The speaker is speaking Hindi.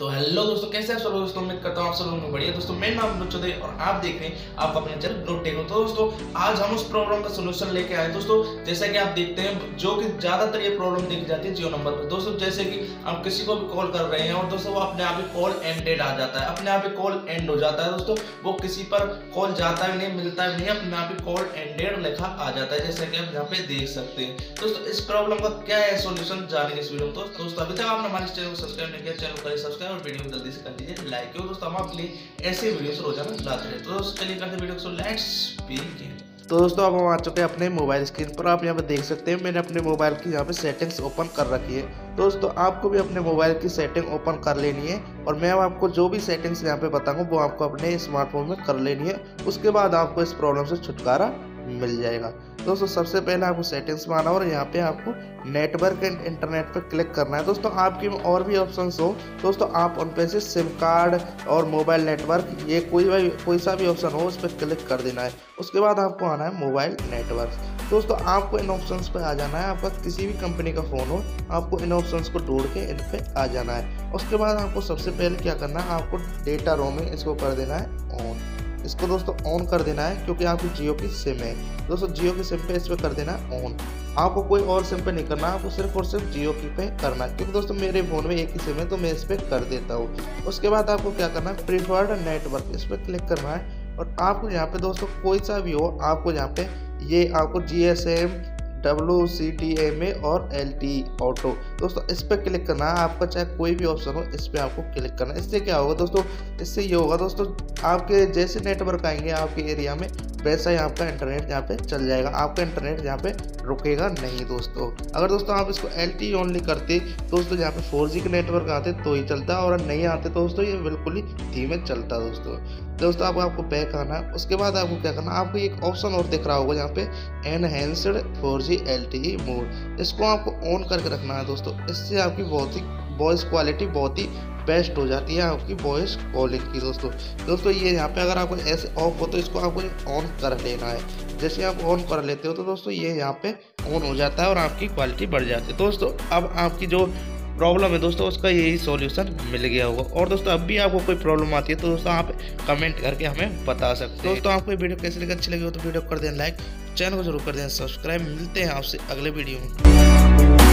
तो हेलो दोस्तों, कैसे आप सब लोग? दोस्तों, उम्मीद करता हूँ आप सब लोग बढ़िया दोस्तों मेरा नाम अनुज चौधरी और आप देख रहे हैं, आप अपने चैनल ग्रोथ टेक तो दोस्तों, आज हम उस प्रॉब्लम का सोल्यूशन लेके आए दोस्तों, जैसा कि आप देखते हैं, जो कि ज़्यादातर ये प्रॉब्लम देखी जाती है जियो नंबर पर दोस्तों, जैसे कि हम किसी को भी कॉल कर रहे हैं और दोस्तों, वो अपने आप ही कॉल एंडेड आ जाता है। अपने आप ही कॉल एंड हो जाता है। दोस्तों, वो किसी पर कॉल जाता भी नहीं, मिलता भी नहीं, अपने आप ही कॉल एंडेड लिखा आ जाता है, जैसे कि आप यहाँ पे देख सकते हैं। दोस्तों, इस प्रॉब्लम का क्या है सोल्यूशन जानेंगे इस वीडियो में। दोस्तों अभी तक आपने हमारे चैनल को सब्सक्राइब नहीं किया, चैनल करें सब्सक्राइब और वीडियो जल्दी से कर दीजिए लाइक क्यों दोस्तों, हम आपके लिए ऐसे वीडियोस रोज़ाना लाते हैं। तो दोस्तों चलिए करते वीडियो को लेट्स बिगिन तो दोस्तों, अब हम आ चुके हैं अपने मोबाइल स्क्रीन पर। आप यहाँ पे देख सकते हैं, मैंने अपने मोबाइल की यहाँ पे सेटिंग्स ओपन कर रखी है। दोस्तों, आपको भी अपने मोबाइल की सेटिंग ओपन कर लेनी है और मैं आपको जो भी सेटिंग्स यहाँ पे बताऊँगा, वो आपको अपने स्मार्टफ़ोन में कर लेनी है। उसके बाद आपको इस प्रॉब्लम से छुटकारा मिल जाएगा। दोस्तों, सबसे पहले आपको सेटिंग्स में आना और यहाँ पे आपको नेटवर्क एंड इंटरनेट पर क्लिक करना है। दोस्तों, आपकी और भी ऑप्शन हो। दोस्तों, आप उन पे से सिम कार्ड और मोबाइल नेटवर्क ये कोई भी, कोई सा भी ऑप्शन हो, उस पर क्लिक कर देना है। उसके बाद आपको आना है मोबाइल नेटवर्क दोस्तों, आपको इन ऑप्शन पर आ जाना है। आपका किसी भी कंपनी का फ़ोन हो, आपको इन ऑप्शन को ढूंढ के इन पर आ जाना है। उसके बाद आपको सबसे पहले क्या करना है, आपको डेटा रोमिंग इसको कर देना है ऑन इसको दोस्तों ऑन कर देना है, क्योंकि आपकी जियो की सिम है। दोस्तों, जियो की सिम पे इस पर कर देना है ऑन आपको कोई और सिम पे नहीं करना, आपको सिर्फ़ और सिर्फ़ जियो की पे करना है, क्योंकि दोस्तों मेरे फ़ोन में एक ही सिम है तो मैं इस पर कर देता हूँ। उसके बाद आपको क्या करना है प्रीफर्ड नेटवर्क इस पर क्लिक करना है। और आपको यहाँ पे दोस्तों कोई सा भी हो, आपको यहाँ पे ये, आपको G S M W C D M A और एल टी ऑटो दोस्तों, इस पर क्लिक करना है आपका चाहे कोई भी ऑप्शन हो, इस पर आपको क्लिक करना। है इससे क्या होगा दोस्तों? इससे ये होगा दोस्तों, आपके जैसे नेटवर्क आएँगे आपके एरिया में वैसा ही आपका इंटरनेट यहाँ पे चल जाएगा। आपका इंटरनेट यहाँ पे रुकेगा नहीं दोस्तों। अगर दोस्तों आप इसको एल टी ओनली करते, दोस्तों यहाँ पे फोर के नेटवर्क आते तो ही चलता और नहीं आते तो दोस्तों, ये बिल्कुल ही धीमे चलता दोस्तों। दोस्तों आपको आपको बैक आना है उसके बाद आपको क्या करना, आपको एक ऑप्शन और दिख रहा होगा यहाँ पे enhanced four G L mode इसको आपको ऑन करके रखना है दोस्तों, इससे आपकी बहुत ही वॉइस क्वालिटी बहुत ही बेस्ट हो जाती है आपकी वॉइस कॉलिंग की दोस्तों। दोस्तों, ये यहाँ पे अगर आपको ऐसे ऑफ़ हो तो इसको आपको ऑन कर लेना है। जैसे आप ऑन कर लेते हो तो दोस्तों ये यहाँ पे ऑन हो जाता है और आपकी क्वालिटी बढ़ जाती है। दोस्तों, अब आपकी जो प्रॉब्लम है दोस्तों, उसका यही सॉल्यूशन मिल गया होगा। और दोस्तों, अब भी आपको कोई प्रॉब्लम आती है तो दोस्तों, आप कमेंट करके हमें बता सकते हैं। दोस्तों, आपको वीडियो कैसे लगे? अच्छी लगी हो तो वीडियो कर दें लाइक चैनल को ज़रूर कर दें सब्सक्राइब मिलते हैं आपसे अगले वीडियो में।